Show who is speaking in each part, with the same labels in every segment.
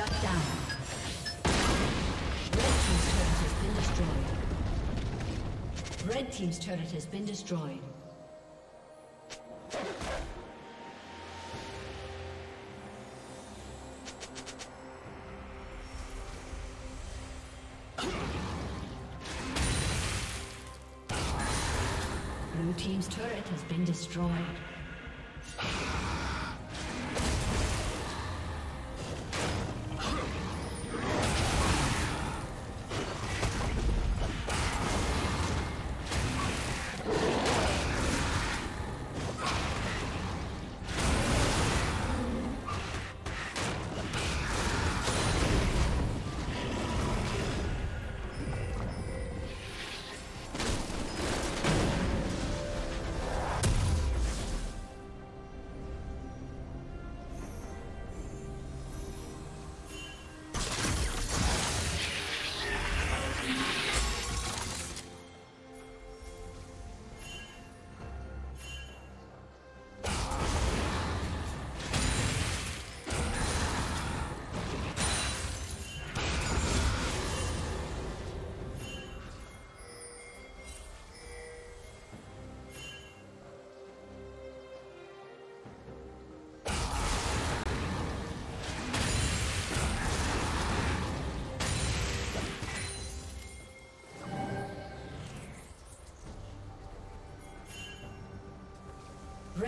Speaker 1: Shut down. Red Team's turret has been destroyed. Red Team's turret has been destroyed. Blue Team's turret has been destroyed.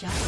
Speaker 1: Shut